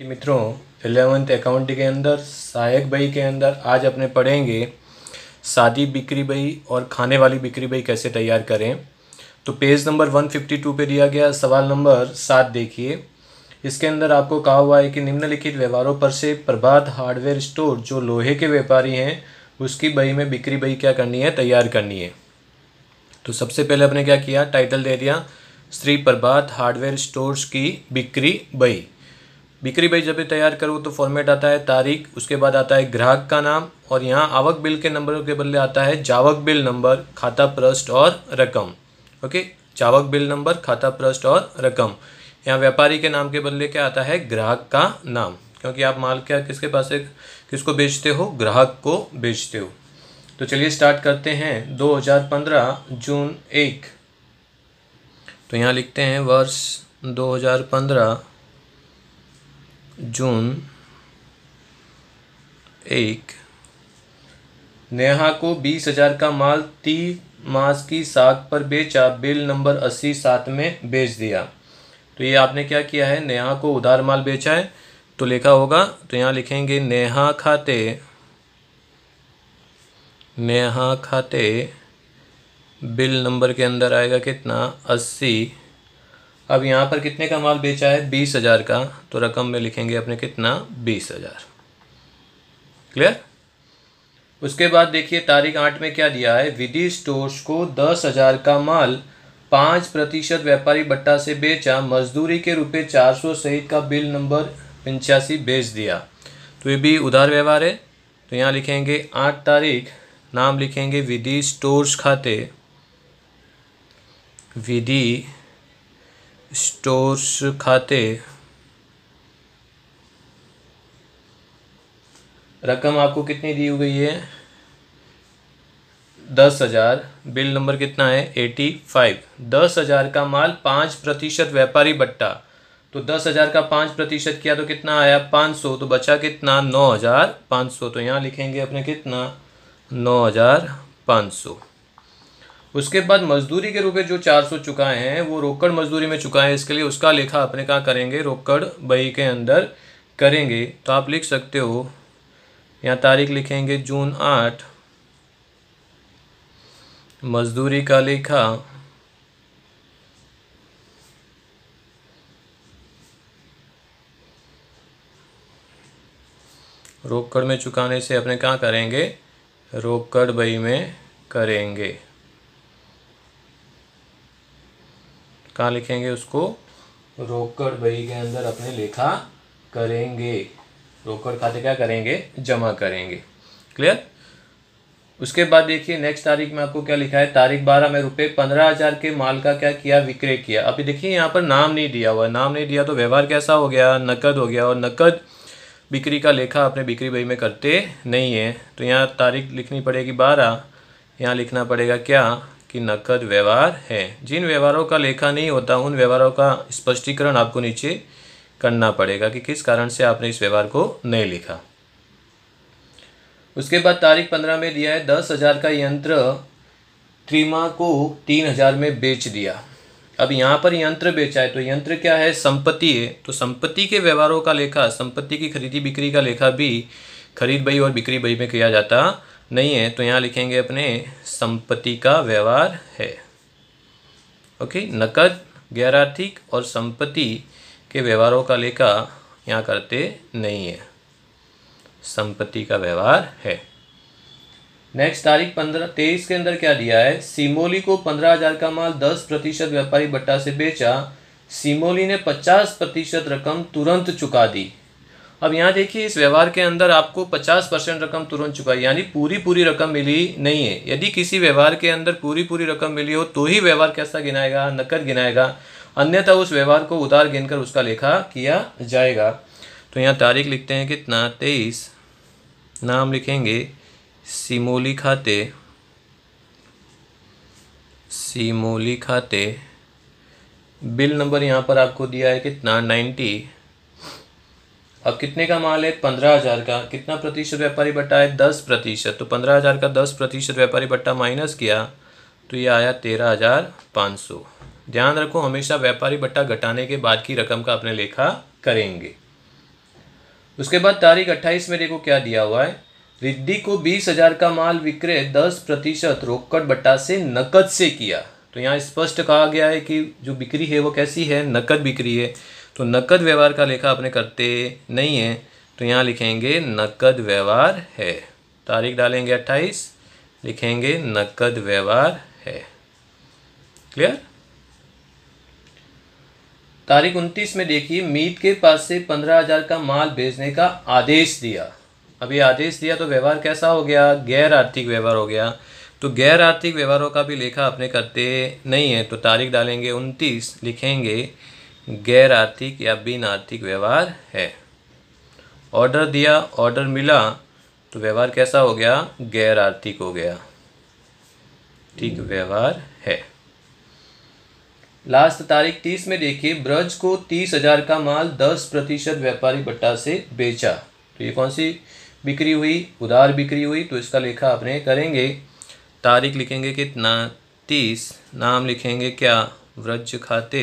मित्रों eleventh accounting के अंदर, सहायक बही के अंदर आज अपने पढ़ेंगे, सादी बिक्री बही और खाने वाली बिक्री बही कैसे तैयार करें। तो पेज नंबर 152 पे दिया गया सवाल नंबर सात देखिए। इसके अंदर आपको कहा हुआ है कि निम्नलिखित व्यवहारों पर से प्रभात हार्डवेयर स्टोर, जो लोहे के व्यापारी हैं, उसकी बही में बिक्री बही क्या करनी है, तैयार करनी है। तो सबसे पहले अपने क्या किया टाइटल दे दिया, श्री प्रभात हार्डवेयर स्टोर्स की बिक्री बही बिक्री बही जब तैयार करो तो फॉर्मेट आता है तारीख, उसके बाद आता है ग्राहक का नाम, और यहाँ आवक बिल के नंबरों के बदले आता है जावक बिल नंबर, खाता प्रस्ट और रकम ओके जावक बिल नंबर, खाता प्रस्ट और रकम। यहाँ व्यापारी के नाम के बदले क्या आता है? ग्राहक का नाम, क्योंकि आप माल क्या, किसके पास है किसको बेचते हो? ग्राहक को बेचते हो। तो चलिए स्टार्ट करते हैं। 2015 जून एक। तो यहाँ लिखते हैं, वर्ष 2015 जून एक। नेहा को बीस हज़ार का माल तीन मास की साख पर बेचा, बिल नंबर अस्सी सात में बेच दिया। तो ये आपने क्या किया है? नेहा को उधार माल बेचा है तो लिखा होगा तो यहाँ लिखेंगे, नेहा खाते नेहा खाते, बिल नंबर के अंदर आएगा कितना? अस्सी। अब यहाँ पर कितने का माल बेचा है? बीस हज़ार का। तो रकम में लिखेंगे अपने कितना? बीस हज़ार। क्लियर उसके बाद देखिए, तारीख आठ में क्या दिया है? विधि स्टोर्स को दस हज़ार का माल पाँच प्रतिशत व्यापारी बट्टा से बेचा। मजदूरी के रुपए चार सौ सहित का बिल नंबर पंचासी बेच दिया। तो ये भी उधार व्यवहार है। तो यहाँ लिखेंगे आठ तारीख, नाम लिखेंगे विधि स्टोर्स खाते। विधि स्टोर्स खाते रकम आपको कितनी दी हुई है? दस हज़ार। बिल नंबर कितना है? Eighty five. दस हज़ार का माल पाँच प्रतिशत व्यापारी बट्टा। तो दस हज़ार का पाँच प्रतिशत किया तो कितना आया? पाँच सौ। तो बचा कितना? नौ हज़ार पाँच सौ। तो यहाँ लिखेंगे अपने कितना? नौ हज़ार पाँच सौ। उसके बाद मजदूरी के रुपए जो चार सौ चुकाए हैं, वो रोकड़ मजदूरी में चुकाए हैं। इसके लिए उसका लेखा अपने कहाँ करेंगे? रोकड़ बही के अंदर करेंगे। तो आप लिख सकते हो, यहाँ तारीख लिखेंगे, जून आठ। मजदूरी का लेखा। रोकड़ में चुकाने से अपने कहाँ करेंगे? रोकड़ बही में करेंगे। कहाँ लिखेंगे उसको? रोकड़ बही के अंदर अपने लेखा करेंगे। रोकड़ खाते क्या करेंगे? जमा करेंगे। क्लियर उसके बाद देखिए नेक्स्ट तारीख में आपको क्या लिखा है? तारीख बारह में रुपए पंद्रह हज़ार के माल का क्या किया, विक्रय किया। अभी देखिए, यहाँ पर नाम नहीं दिया हुआ नाम नहीं दिया तो व्यवहार कैसा हो गया, नकद हो गया, और नकद बिक्री का लेखा अपने बिक्री बही में करते नहीं है। तो यहाँ तारीख लिखनी पड़ेगी बारह, यहाँ लिखना पड़ेगा क्या? कि नकद व्यवहार है। जिन व्यवहारों का लेखा नहीं होता, उन व्यवहारों का स्पष्टीकरण आपको नीचे करना पड़ेगा कि किस कारण से आपने इस व्यवहार को नहीं लिखा। उसके बाद तारीख पंद्रह में दिया है, दस हज़ार का यंत्र त्रिमा को तीन हज़ार में बेच दिया। अब यहाँ पर यंत्र बेचा है तो यंत्र क्या है? संपत्ति है। तो संपत्ति के व्यवहारों का लेखा, संपत्ति की खरीदी बिक्री का लेखा भी खरीद बही और बिक्री बही में किया जाता नहीं है तो यहाँ लिखेंगे अपने संपत्ति का व्यवहार है। ओके नकद गैर आर्थिक और संपत्ति के व्यवहारों का लेखा यहाँ करते नहीं है। संपत्ति का व्यवहार है। नेक्स्ट तारीख पंद्रह, तेईस के अंदर क्या दिया है? सिमोली को पंद्रह हज़ार का माल दस प्रतिशत व्यापारी बट्टा से बेचा। सिमोली ने पचास प्रतिशत रकम तुरंत चुका दी। अब यहाँ देखिए, इस व्यवहार के अंदर आपको 50 परसेंट रकम तुरंत चुकाई, यानी पूरी पूरी रकम मिली नहीं है। यदि किसी व्यवहार के अंदर पूरी पूरी रकम मिली हो तो ही व्यवहार कैसा गिनाएगा, नकद गिनाएगा, अन्यथा उस व्यवहार को उधार गिनकर उसका लेखा किया जाएगा। तो यहाँ तारीख लिखते हैं कितना? तेईस। नाम लिखेंगे सिमोली खाते। सिमोली खाते। बिल नंबर यहाँ पर आपको दिया है कितना? नाइन्टी अब कितने का माल है? पंद्रह हज़ार का। कितना प्रतिशत व्यापारी बट्टा है? दस प्रतिशत। तो पंद्रह हज़ार का दस प्रतिशत व्यापारी बट्टा माइनस किया तो ये आया तेरह हज़ार पाँच सौ। ध्यान रखो, हमेशा व्यापारी बट्टा घटाने के बाद की रकम का अपने लेखा करेंगे। उसके बाद तारीख अट्ठाईस में देखो क्या दिया हुआ है। रिद्धि को बीस हज़ार का माल विक्रय दस प्रतिशत रोकड़ बट्टा से नकद से किया। तो यहाँ स्पष्ट कहा गया है कि जो बिक्री है वो कैसी है? नकद बिक्री है। तो नकद व्यवहार का लेखा अपने करते नहीं है तो यहाँ लिखेंगे नकद व्यवहार है। तारीख डालेंगे अट्ठाईस, लिखेंगे नकद व्यवहार है। क्लियर? तारीख उनतीस में देखिए, मीत के पास से पंद्रह हज़ार का माल भेजने का आदेश दिया। अभी आदेश दिया तो व्यवहार कैसा हो गया? गैर आर्थिक व्यवहार हो गया। तो गैर आर्थिक व्यवहारों का भी लेखा अपने करते नहीं है तो तारीख डालेंगे उनतीस, लिखेंगे गैर आर्थिक या बिन आर्थिक व्यवहार है। ऑर्डर दिया, ऑर्डर मिला तो व्यवहार कैसा हो गया? गैर आर्थिक हो गया। ठीक, व्यवहार है। लास्ट तारीख तीस में देखिए, ब्रज को तीस हज़ार का माल दस प्रतिशत व्यापारी बट्टा से बेचा। तो ये कौन सी बिक्री हुई? उधार बिक्री हुई तो इसका लेखा अपने करेंगे। तारीख लिखेंगे कितना? तीस। नाम लिखेंगे क्या? व्रज खाते।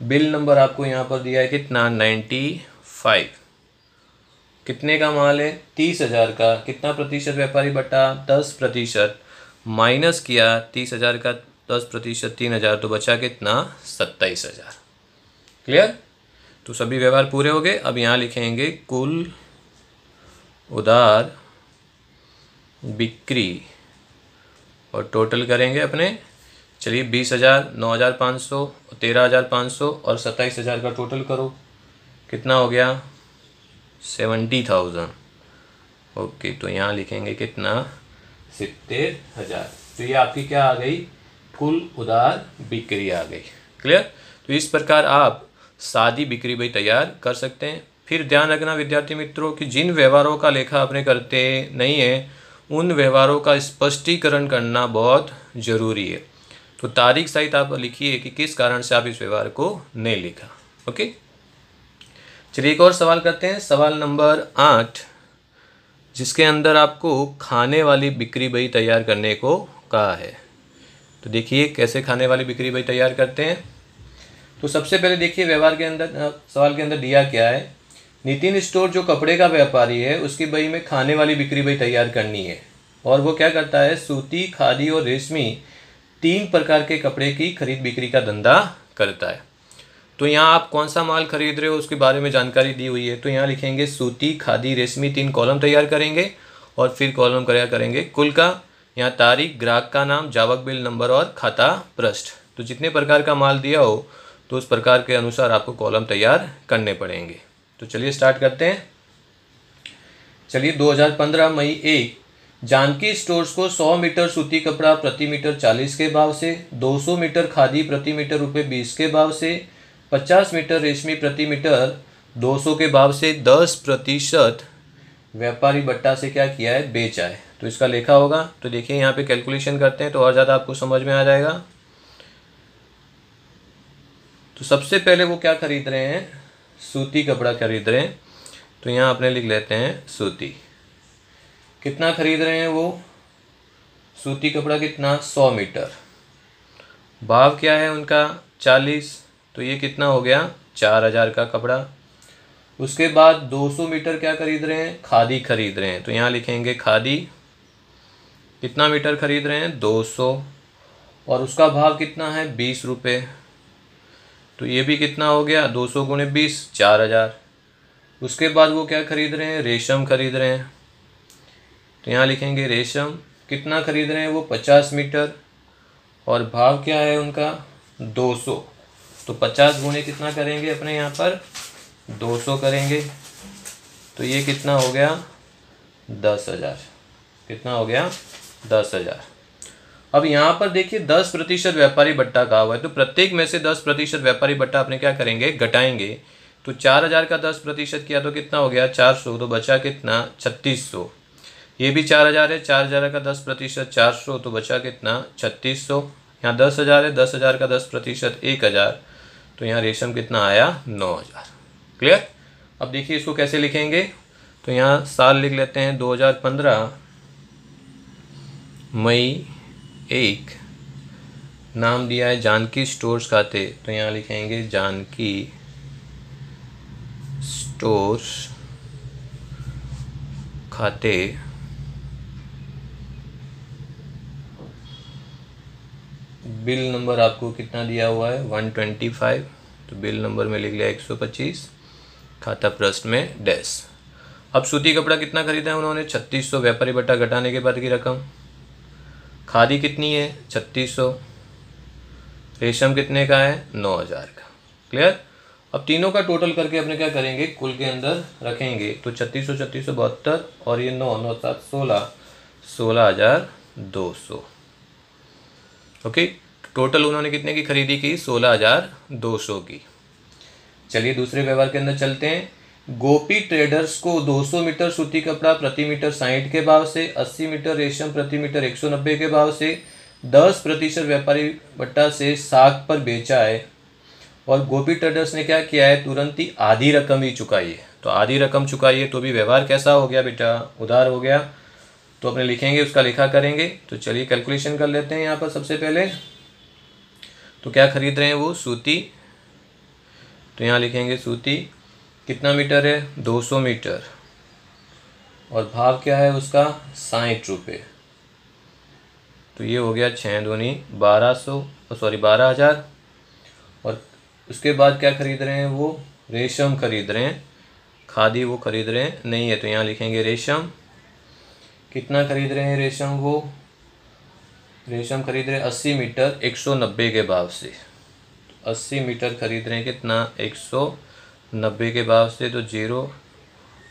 बिल नंबर आपको यहाँ पर दिया है कितना? नाइन्टी फाइव कितने का माल है? तीस हज़ार का। कितना प्रतिशत व्यापारी बटा? दस प्रतिशत। माइनस किया, तीस हज़ार का दस प्रतिशत, तीन हज़ार तो बचा कितना? सत्ताईस हज़ार। क्लियर? तो सभी व्यवहार पूरे हो गए। अब यहाँ लिखेंगे कुल उधार, बिक्री। और टोटल करेंगे अपने। चलिए बीस हज़ार, नौ हज़ार पाँच सौ तेरह हज़ार पाँच सौ और सत्ताईस हज़ार का टोटल करो। कितना हो गया? Seventy thousand. ओके तो यहाँ लिखेंगे कितना? सितर हज़ार। तो ये आपकी क्या आ गई? कुल उधार बिक्री आ गई। क्लियर तो इस प्रकार आप सादी बिक्री भी तैयार कर सकते हैं। फिर ध्यान रखना विद्यार्थी मित्रों, कि जिन व्यवहारों का लेखा आपने करते नहीं है, उन व्यवहारों का स्पष्टीकरण करना बहुत ज़रूरी है। तो तारीख सहित आप लिखिए कि किस कारण से आप इस व्यवहार को नहीं लिखा, ओके? चलिए एक और सवाल करते हैं। सवाल नंबर आठ, जिसके अंदर आपको खाने वाली बिक्री बही तैयार करने को कहा है। तो देखिए कैसे खाने वाली बिक्री बही तैयार करते हैं। तो सबसे पहले देखिए व्यवहार के अंदर सवाल के अंदर दिया क्या है। नितिन स्टोर जो कपड़े का व्यापारी है, उसकी बही में खाने वाली बिक्री बही तैयार करनी है। और वो क्या करता है, सूती, खादी और रेशमी तीन प्रकार के कपड़े की खरीद बिक्री का धंधा करता है। तो यहाँ आप कौन सा माल खरीद रहे हो, उसके बारे में जानकारी दी हुई है। तो यहाँ लिखेंगे सूती, खादी, रेशमी, तीन कॉलम तैयार करेंगे और फिर कॉलम तैयार करेंगे। कुल का यहाँ तारीख, ग्राहक का नाम, जावक बिल नंबर और खाता पृष्ठ तो जितने प्रकार का माल दिया हो तो उस प्रकार के अनुसार आपको कॉलम तैयार करने पड़ेंगे। तो चलिए स्टार्ट करते हैं। चलिए 2015 मई एक जानकी स्टोर्स को 100 मीटर सूती कपड़ा प्रति मीटर 40 के भाव से 200 मीटर खादी प्रति मीटर रुपये बीस के भाव से 50 मीटर रेशमी प्रति मीटर 200 के भाव से 10 प्रतिशत व्यापारी बट्टा से क्या किया है? बेचा है। तो इसका लेखा होगा। तो देखिए, यहाँ पे कैलकुलेशन करते हैं तो और ज़्यादा आपको समझ में आ जाएगा। तो सबसे पहले वो क्या खरीद रहे हैं? सूती कपड़ा खरीद रहे हैं। तो यहाँ अपने लिख लेते हैं, सूती। कितना खरीद रहे हैं वो? सूती कपड़ा कितना? सौ मीटर। भाव क्या है उनका? चालीस। तो ये कितना हो गया? चार हज़ार का कपड़ा। उसके बाद दो सौ मीटर क्या खरीद रहे हैं? खादी खरीद रहे हैं। तो यहाँ लिखेंगे खादी। कितना मीटर खरीद रहे हैं? दो सौ। और उसका भाव कितना है? बीस रुपये तो ये भी कितना हो गया? दो सौ गुणे बीस, चार हज़ार। उसके बाद वो क्या खरीद रहे हैं? रेशम खरीद रहे हैं। तो यहाँ लिखेंगे रेशम। कितना खरीद रहे हैं वो? पचास मीटर। और भाव क्या है उनका? दो सौ। तो पचास गुणे कितना करेंगे अपने यहाँ पर? दो सौ करेंगे। तो ये कितना हो गया? दस हज़ार। कितना हो गया? दस हज़ार। अब यहाँ पर देखिए, दस प्रतिशत व्यापारी बट्टा कहा हुआ है। तो प्रत्येक में से दस प्रतिशत व्यापारी बट्टा अपने क्या करेंगे? घटाएँगे। तो चार हज़ार का दस प्रतिशत किया तो कितना हो गया? चार सौ। तो बचा कितना? छत्तीस सौ। ये भी चार हज़ार है, चार हज़ार का दस प्रतिशत चार सौ तो बचा कितना? छत्तीस सौ। यहाँ दस हज़ार है, दस हज़ार का दस प्रतिशत एक हज़ार। तो यहाँ रेशम कितना आया? नौ हज़ार। क्लियर अब देखिए इसको कैसे लिखेंगे। तो यहाँ साल लिख लेते हैं, दो हज़ार पंद्रह। मई एक। नाम दिया है जानकी स्टोर्स खाते। तो यहाँ लिखेंगे जानकी स्टोर्स खाते। बिल नंबर आपको कितना दिया हुआ है? One twenty five. तो बिल नंबर में लिख लिया एक सौ पच्चीस। खाता प्रश्न में डैश। अब सूती कपड़ा कितना खरीदा है उन्होंने? छत्तीस सौ। व्यापारी बट्टा घटाने के बाद की रकम। खादी कितनी है? छत्तीस सौ। रेशम कितने का है? नौ हज़ार का। क्लियर? अब तीनों का टोटल करके अपने क्या करेंगे? कुल के अंदर रखेंगे। तो छत्तीस सौ छत्तीस सौ बहत्तर और ये नौ नौ, सात, सोलह। सोलह हज़ार दो सौ। ओके? टोटल उन्होंने कितने की खरीदी की? सोलह हज़ार दो सौ की। चलिए दूसरे व्यवहार के अंदर चलते हैं। गोपी ट्रेडर्स को 200 मीटर सूती कपड़ा प्रति मीटर साइठ के भाव से 80 मीटर रेशम प्रति मीटर 190 के भाव से 10 प्रतिशत व्यापारी बट्टा से साख पर बेचा है। और गोपी ट्रेडर्स ने क्या किया है? तुरंत ही आधी रकम ही चुकाई है। तो आधी रकम चुकाई है तो भी व्यवहार कैसा हो गया बेटा? उधार हो गया। तो अपने लिखेंगे, उसका लिखा करेंगे। तो चलिए कैलकुलेशन कर लेते हैं यहाँ पर सबसे पहले। तो क्या खरीद रहे हैं वो? सूती। तो यहाँ लिखेंगे सूती। कितना मीटर है? 200 मीटर। और भाव क्या है उसका? साठ रुपये। तो ये हो गया छः दूनी बारह सौ, सॉरी, बारह हज़ार। और उसके बाद क्या खरीद रहे हैं वो? रेशम खरीद रहे हैं। खादी वो खरीद रहे हैं। नहीं है तो यहाँ लिखेंगे रेशम। कितना खरीद रहे हैं रेशम वो? रेशम खरीद रहे हैं अस्सी मीटर एक सौ नब्बे के भाव से। अस्सी मीटर खरीद रहे हैं कितना? एक सौ नब्बे के भाव से तो ज़ीरो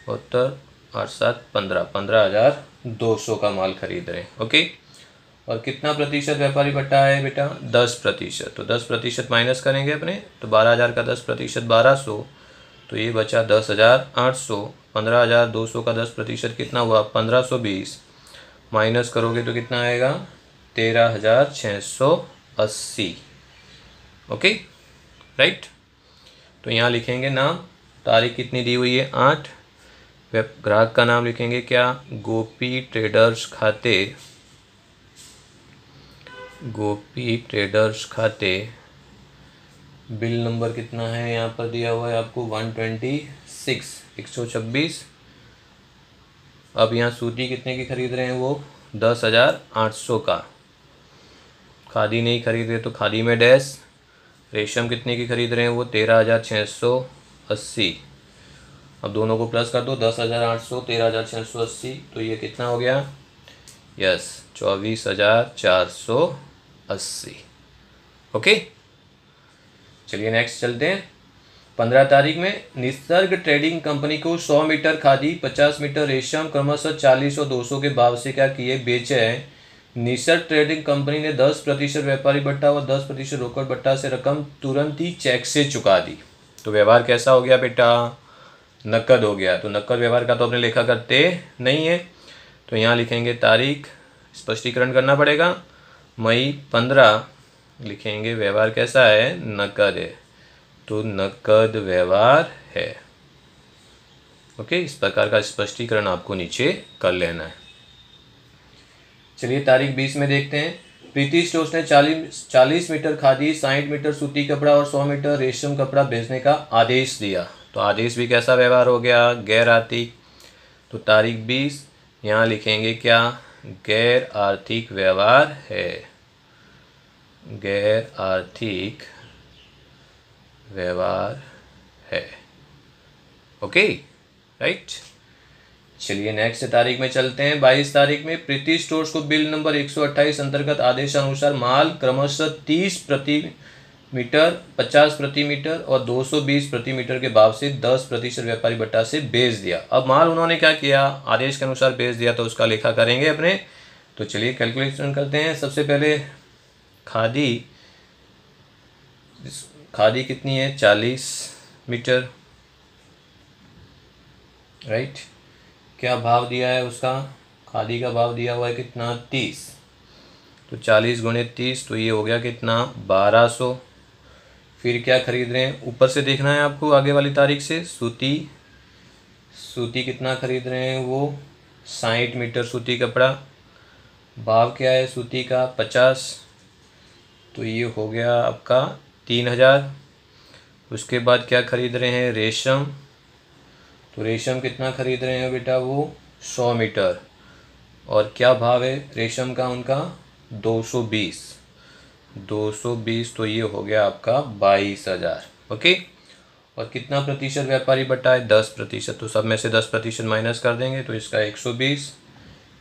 बहत्तर आठ सात पंद्रह पंद्रह हज़ार दो सौ का माल खरीद रहे हैं, ओके? और कितना प्रतिशत व्यापारी बट्टा है बेटा? दस प्रतिशत। तो दस प्रतिशत माइनस करेंगे अपने तो बारह हज़ार का दस प्रतिशत बारह सौ तो ये बचा दस हज़ार आठ सौ, पंद्रह हज़ार दो सौ का दस प्रतिशत कितना हुआ? पंद्रह सौ बीस। माइनस करोगे तो कितना आएगा? तेरह हज़ार छः सौ अस्सी। ओके राइट तो यहाँ लिखेंगे नाम, तारीख कितनी दी हुई है? आठ। वेब ग्राहक का नाम लिखेंगे क्या? गोपी ट्रेडर्स खाते। गोपी ट्रेडर्स खाते। बिल नंबर कितना है यहाँ पर दिया हुआ है आपको? वन ट्वेंटी सिक्स एक सौ छब्बीस। अब यहाँ सूती कितने की खरीद रहे हैं वो? दस हज़ार आठ सौ का। खादी नहीं खरीद रहे तो खादी में डैश। रेशम कितने की खरीद रहे हैं वो? तेरह हज़ार छः सौ अस्सी। अब दोनों को प्लस कर दो, दस हज़ार आठ सौ, तेरह हज़ार छः सौ अस्सी। तो ये कितना हो गया? यस, चौबीस हज़ार चार सौ अस्सी। ओके? चलिए नेक्स्ट चलते हैं। पंद्रह तारीख में निसर्ग ट्रेडिंग कंपनी को सौ मीटर खादी, पचास मीटर रेशम, क्रमशः चालीस और दो सौ के भाव से क्या किए? बेचे हैं। निसर ट्रेडिंग कंपनी ने 10 प्रतिशत व्यापारी बट्टा और 10 प्रतिशत रोकड़ बट्टा से रकम तुरंत ही चेक से चुका दी। तो व्यवहार कैसा हो गया बेटा? नकद हो गया। तो नकद व्यवहार का तो अपने लेखा करते नहीं है। तो यहाँ लिखेंगे तारीख, स्पष्टीकरण करना पड़ेगा। मई पंद्रह, लिखेंगे व्यवहार कैसा है? नकद है। तो नकद व्यवहार है। ओके, इस प्रकार का स्पष्टीकरण आपको नीचे कर लेना है। चलिए तारीख बीस में देखते हैं। प्रीति स्टोर्स ने चालीस चालीस मीटर खादी, साठ मीटर सूती कपड़ा और सौ मीटर रेशम कपड़ा भेजने का आदेश दिया। तो आदेश भी कैसा व्यवहार हो गया? गैर आर्थिक। तो तारीख बीस, यहाँ लिखेंगे क्या? गैर आर्थिक व्यवहार है। गैर आर्थिक व्यवहार है। Okay, right? चलिए नेक्स्ट तारीख में चलते हैं। बाईस तारीख में प्रीति स्टोर्स को बिल नंबर 128 अंतर्गत आदेश अनुसार माल क्रमशः 30 प्रति मीटर 50 प्रति मीटर और 220 प्रति मीटर के भाव से 10 प्रतिशत व्यापारी बट्टा से बेच दिया। अब माल उन्होंने क्या किया? आदेश के अनुसार बेच दिया तो उसका लेखा करेंगे अपने। तो चलिए कैलकुलेशन करते हैं। सबसे पहले खादी खादी कितनी है? चालीस मीटर राइट right? क्या भाव दिया है उसका? खादी का भाव दिया हुआ है कितना? तीस। तो चालीस गुणे तीस तो ये हो गया कितना? बारह सौ। फिर क्या खरीद रहे हैं? ऊपर से देखना है आपको, आगे वाली तारीख से। सूती। सूती कितना खरीद रहे हैं वो? साठ मीटर सूती कपड़ा। भाव क्या है सूती का? पचास। तो ये हो गया आपका तीन हज़ार। उसके बाद क्या खरीद रहे हैं? रेशम। तो रेशम कितना खरीद रहे हैं बेटा वो? सौ मीटर। और क्या भाव है रेशम का उनका? दो सौ बीस। दो सौ बीस तो ये हो गया आपका बाईस हज़ार। ओके? और कितना प्रतिशत व्यापारी बटा है? दस प्रतिशत। तो सब में से दस प्रतिशत माइनस कर देंगे तो इसका एक सौ बीस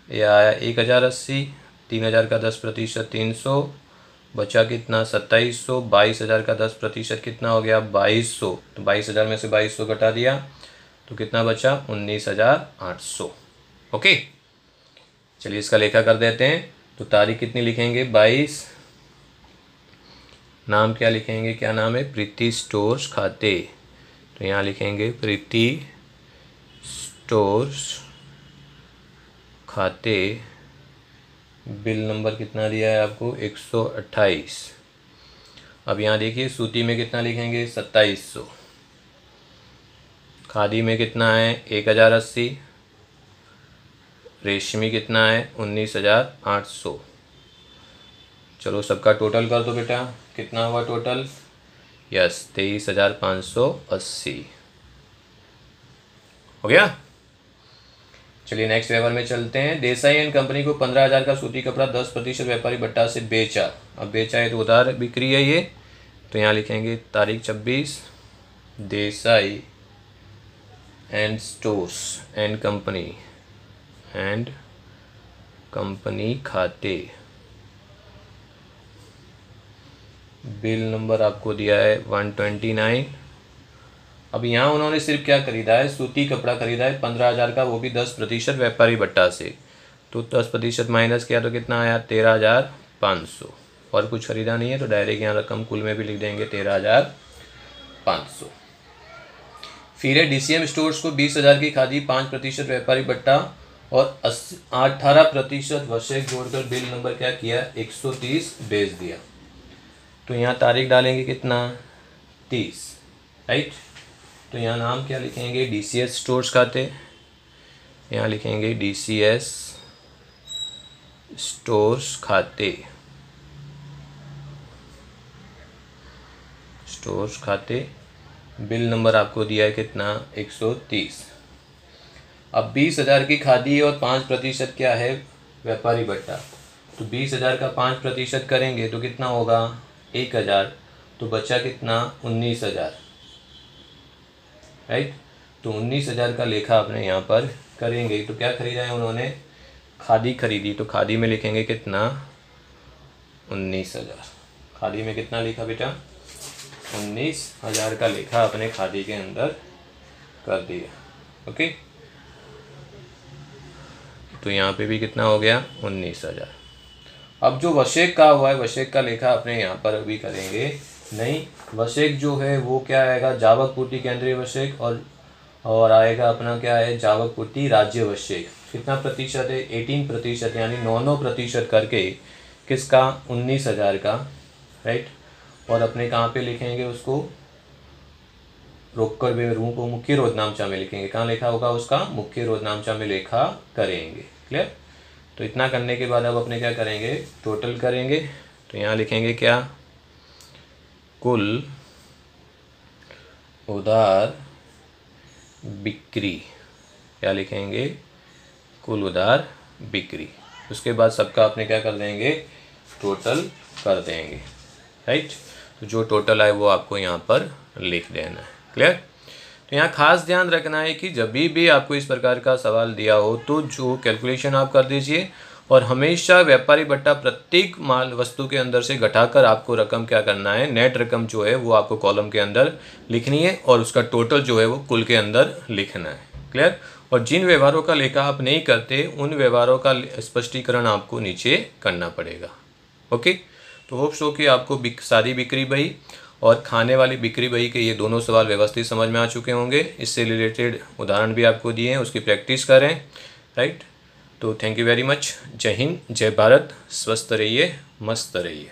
यह आया एक हज़ार अस्सी। तीन हज़ार का दस प्रतिशत तीन सौ। बचा कितना? सत्ताईस सौ। बाईस हज़ार का दस प्रतिशत कितना हो गया? बाईस सौ। तो बाईस हज़ार में से बाईस सौ घटा दिया। तो कितना बचा? उन्नीस हज़ार आठ सौ। ओके? चलिए इसका लेखा कर देते हैं। तो तारीख कितनी लिखेंगे? बाईस। नाम क्या लिखेंगे? क्या नाम है? प्रीति स्टोर्स खाते। तो यहाँ लिखेंगे, प्रीति स्टोर्स खाते। बिल नंबर कितना दिया है आपको? एक सौ अट्ठाईस। अब यहाँ देखिए सूती में कितना लिखेंगे? सत्ताईस सौ। खादी में कितना है? एक हज़ार अस्सी। रेशमी कितना है? उन्नीस हज़ार आठ सौ। चलो सबका टोटल कर दो बेटा। कितना हुआ टोटल यस, तेईस हज़ार पाँच सौ अस्सी। हो गया? चलिए नेक्स्ट व्यवहार में चलते हैं। देसाई एंड कंपनी को पंद्रह हज़ार का सूती कपड़ा, दस प्रतिशत व्यापारी बट्टा से बेचा। अब बेचा है तो उधार, बिक्री है ये। तो यहाँ लिखेंगे तारीख छब्बीस। Desai and stores and company and company खाते। बिल नंबर आपको दिया है वन ट्वेंटी नाइन। अब यहाँ उन्होंने सिर्फ़ क्या खरीदा है? सूती कपड़ा खरीदा है, पंद्रह हज़ार का, वो भी दस प्रतिशत व्यापारी बट्टा से। तो दस प्रतिशत माइनस किया तो कितना आया? तेरह हज़ार पाँच सौ। और कुछ खरीदा नहीं है तो डायरेक्ट यहाँ रकम कुल में भी लिख देंगे तेरह हज़ार पाँच सौ। फिर है डी स्टोर्स को बीस हज़ार की खादी, पाँच प्रतिशत व्यापारी बट्टा और अठारह प्रतिशत वशेक जोड़कर बिल नंबर क्या किया? एक सौ तीस बेच दिया। तो यहाँ तारीख डालेंगे कितना? तीस, राइट? तो यहाँ नाम क्या लिखेंगे? डी सी एस स्टोर्स खाते। यहाँ लिखेंगे डी सी एस स्टोर्स खाते। स्टोर्स खाते। बिल नंबर आपको दिया है कितना? एक सौ तीस। अब बीस हज़ार की खादी और पाँच प्रतिशत क्या है? व्यापारी बट्टा तो बीस हज़ार का पाँच प्रतिशत करेंगे तो कितना होगा? एक हज़ार। तो बचा कितना? उन्नीस हज़ार। राइट? तो उन्नीस हज़ार का लेखा आपने यहाँ पर करेंगे। तो क्या खरीदा है उन्होंने? खादी खरीदी। तो खादी में लिखेंगे कितना? उन्नीस हज़ार। खादी में कितना लिखा बेटा? उन्नीस हज़ार का लेखा अपने खादी के अंदर कर दिया। ओके? तो यहाँ पे भी कितना हो गया? उन्नीस हज़ार। अब जो वशेक का हुआ है, वशेक का लेखा अपने यहाँ पर अभी करेंगे। नहीं, वशेक जो है, वो क्या आएगा? जावक पूर्ति केंद्रीय वशेक और और आएगा अपना क्या है? जावक पूर्ति राज्य वशेक। कितना प्रतिशत है? एटीन प्रतिशत, यानी नौ नौ प्रतिशत करके किसका? उन्नीस हज़ार का राइट और अपने कहाँ पे लिखेंगे उसको? रोककर वे रूम को मुख्य रोजनामचा में लिखेंगे। कहाँ लिखा होगा उसका? मुख्य रोजनामचा में लेखा करेंगे। क्लियर तो इतना करने के बाद अब अपने क्या करेंगे? टोटल करेंगे। तो यहाँ लिखेंगे क्या? कुल उधार बिक्री। क्या लिखेंगे? कुल उधार बिक्री। उसके बाद सबका अपने क्या कर देंगे? टोटल कर देंगे। राइट तो जो टोटल आए वो आपको यहाँ पर लिख देना है। क्लियर तो यहाँ खास ध्यान रखना है कि जब भी भी आपको इस प्रकार का सवाल दिया हो तो जो कैलकुलेशन आप कर दीजिए और हमेशा व्यापारी बट्टा प्रत्येक माल वस्तु के अंदर से घटाकर आपको रकम क्या करना है नेट रकम जो है वो आपको कॉलम के अंदर लिखनी है और उसका टोटल जो है वो कुल के अंदर लिखना है। क्लियर और जिन व्यवहारों का लेखा आप नहीं करते, उन व्यवहारों का स्पष्टीकरण आपको नीचे करना पड़ेगा। ओके तो होप हो कि आपको बिक, सारी बिक्री बही और खाने वाली बिक्री बही के ये दोनों सवाल व्यवस्थित समझ में आ चुके होंगे। इससे रिलेटेड उदाहरण भी आपको दिए हैं उसकी प्रैक्टिस करें राइट तो थैंक यू वेरी मच जय हिंद जय भारत। स्वस्थ रहिए मस्त रहिए।